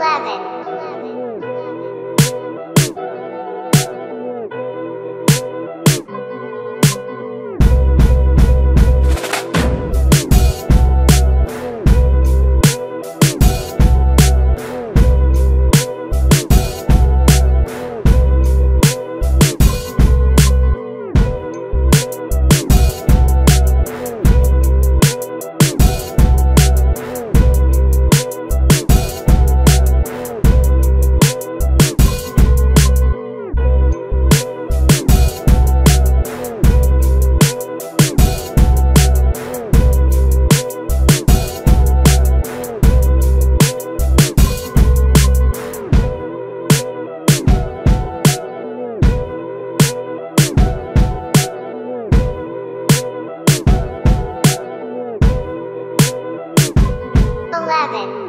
11. heaven.